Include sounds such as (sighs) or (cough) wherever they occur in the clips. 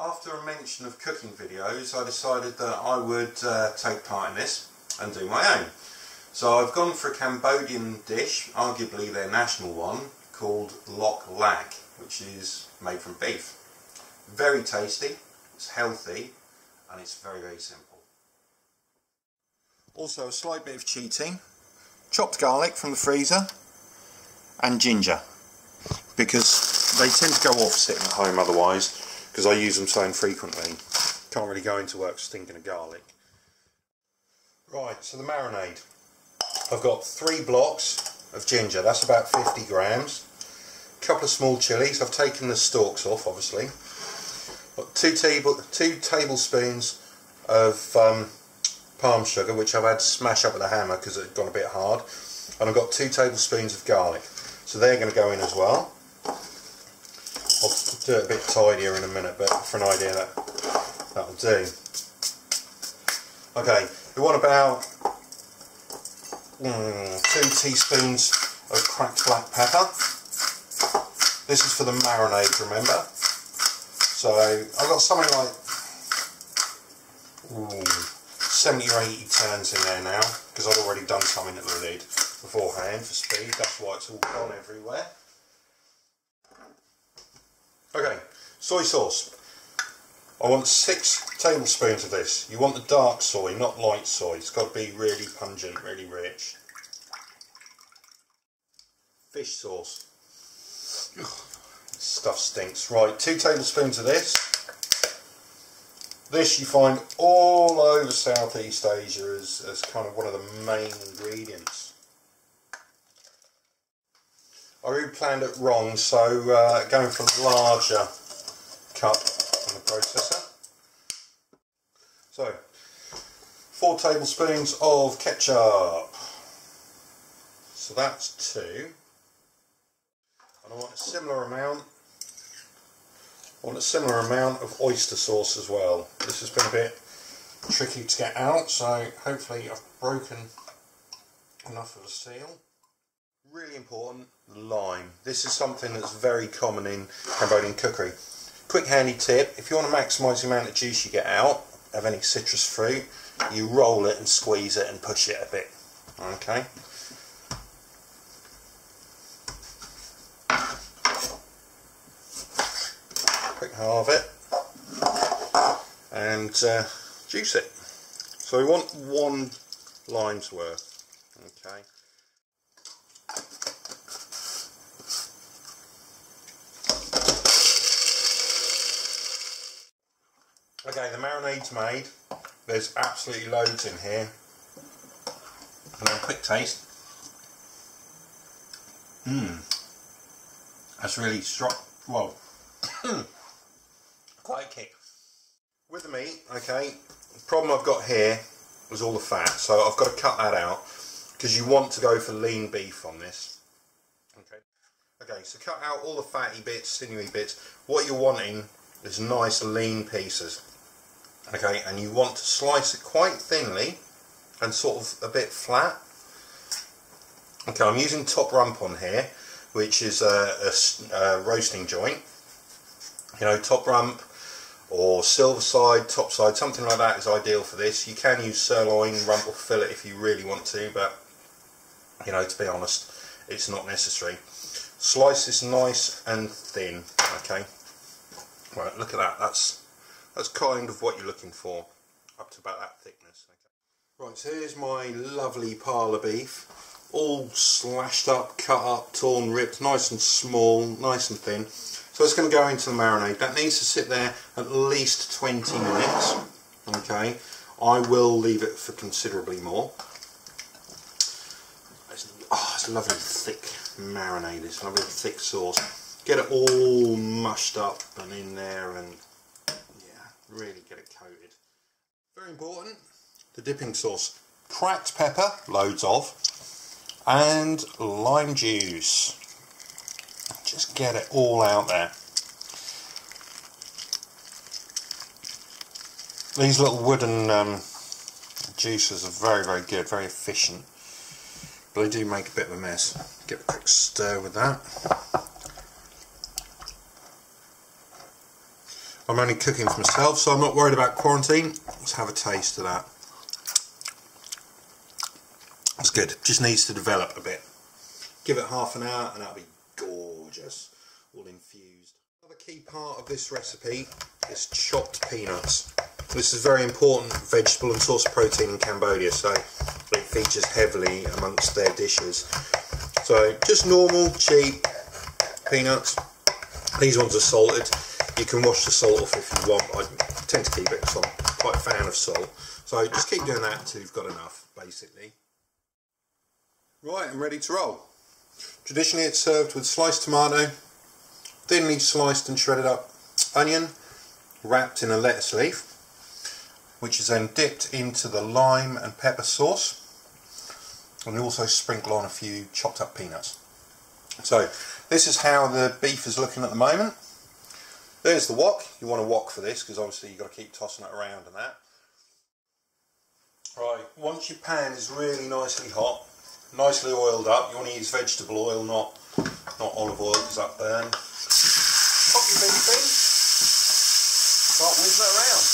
after a mention of cooking videos, I decided that I would uh, take part in this and do my own. So I've gone for a Cambodian dish, arguably their national one, called Loc Lac, which is made from beef. Very tasty, it's healthy, and it's very, very simple. Also a slight bit of cheating, chopped garlic from the freezer, and ginger, because they tend to go off sitting at home otherwise, because I use them so infrequently. Can't really go into work stinking of garlic. Right, so the marinade. I've got three blocks of ginger, that's about 50 grams. A couple of small chilies, I've taken the stalks off obviously. Got two, table, two tablespoons of um, palm sugar, which I've had to smash up with a hammer because it had gone a bit hard. And I've got two tablespoons of garlic. So they're going to go in as well. I'll do it a bit tidier in a minute, but for an idea that that'll do. Okay, we want about mm, two teaspoons of cracked black pepper. This is for the marinade, remember? So I've got something like ooh, 70 or 80 turns in there now because I'd already done something at the lid beforehand for speed. That's why it's all gone everywhere. Okay, soy sauce. I want six tablespoons of this. You want the dark soy, not light soy. It's got to be really pungent, really rich. Fish sauce. Ugh, stuff stinks. Right, two tablespoons of this. This you find all over Southeast Asia as, as kind of one of the main ingredients. I really planned it wrong, so uh, going for a larger cup on the processor. So, four tablespoons of ketchup. So that's two. And I want a similar amount. I want a similar amount of oyster sauce as well. This has been a bit tricky to get out, so hopefully I've broken enough of the seal. Really important, lime. This is something that's very common in Cambodian cookery. Quick handy tip, if you want to maximise the amount of juice you get out of any citrus fruit, you roll it and squeeze it and push it a bit. Okay. Quick halve it and uh, juice it. So we want one lime's worth. Okay. Okay, the marinade's made. There's absolutely loads in here. And a quick taste. Mmm. That's really strong. Well, (coughs) quite a kick. With the meat, okay, the problem I've got here was all the fat. So I've got to cut that out because you want to go for lean beef on this. Okay. Okay, so cut out all the fatty bits, sinewy bits. What you're wanting is nice lean pieces okay and you want to slice it quite thinly and sort of a bit flat. Okay I'm using top rump on here which is a, a, a roasting joint. You know top rump or silver side top side something like that is ideal for this. You can use sirloin rump or fillet if you really want to but you know to be honest it's not necessary. Slice this nice and thin okay? Right look at that that's that's kind of what you're looking for, up to about that thickness. Okay. Right, so here's my lovely parlour beef, all slashed up, cut up, torn, ripped, nice and small, nice and thin. So it's going to go into the marinade. That needs to sit there at least 20 minutes. Okay, I will leave it for considerably more. Oh, it's a lovely thick marinade, it's a lovely thick sauce. Get it all mushed up and in there and really get it coated. Very important, the dipping sauce. Cracked pepper, loads of, and lime juice. Just get it all out there. These little wooden um, juicers are very, very good, very efficient. But they do make a bit of a mess. Give a quick stir with that. I'm only cooking for myself, so I'm not worried about quarantine. Let's have a taste of that. It's good. Just needs to develop a bit. Give it half an hour and that'll be gorgeous. All infused. Another key part of this recipe is chopped peanuts. This is very important vegetable and source of protein in Cambodia, so it features heavily amongst their dishes. So just normal, cheap peanuts. These ones are salted. You can wash the salt off if you want. I tend to keep it because I'm quite a fan of salt. So just keep doing that until you've got enough, basically. Right, I'm ready to roll. Traditionally it's served with sliced tomato, thinly sliced and shredded up onion, wrapped in a lettuce leaf, which is then dipped into the lime and pepper sauce. And also sprinkle on a few chopped up peanuts. So this is how the beef is looking at the moment. There's the wok. You want a wok for this because obviously you've got to keep tossing it around and that. Right, once your pan is really nicely hot, nicely oiled up, you want to use vegetable oil, not not olive oil because that burn. Pop your beef in, start whizzing it around.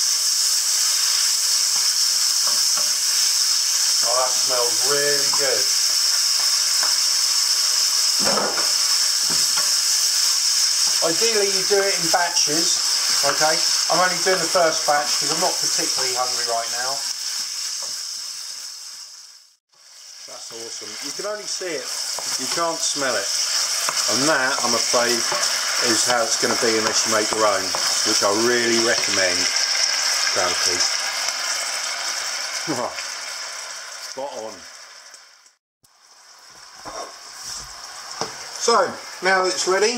Oh, that smells really good. Ideally you do it in batches, okay? I'm only doing the first batch because I'm not particularly hungry right now. That's awesome. You can only see it, you can't smell it. And that, I'm afraid, is how it's going to be unless you make your own, which I really recommend. A. (laughs) Spot on. So, now it's ready,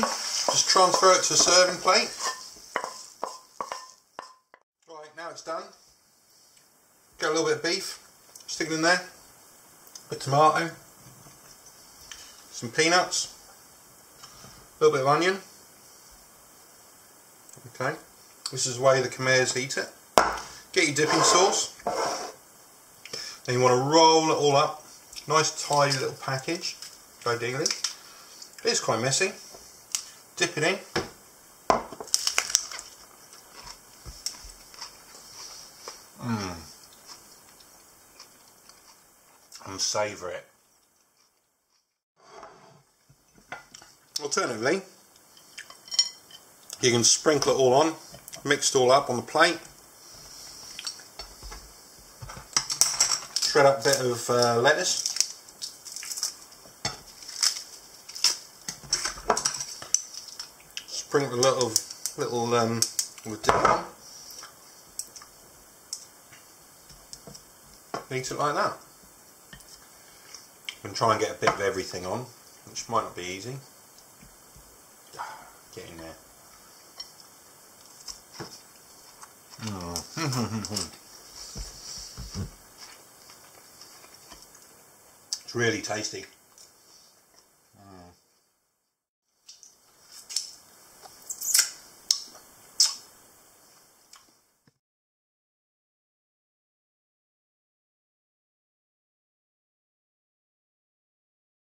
just transfer it to a serving plate. Right, now it's done. Get a little bit of beef, stick it in there. A bit of tomato, some peanuts, a little bit of onion. Okay, this is the way the Khmers eat it. Get your dipping sauce. Then you want to roll it all up. Nice tidy little package, ideally. It's quite messy dip it in. Mmm. And savour it. Alternatively, you can sprinkle it all on, mix it all up on the plate. Shred up a bit of uh, lettuce. Sprinkle a little little um, with dip on. Eat it like that. And try and get a bit of everything on, which might not be easy. (sighs) Get in there. Mm. (laughs) it's really tasty.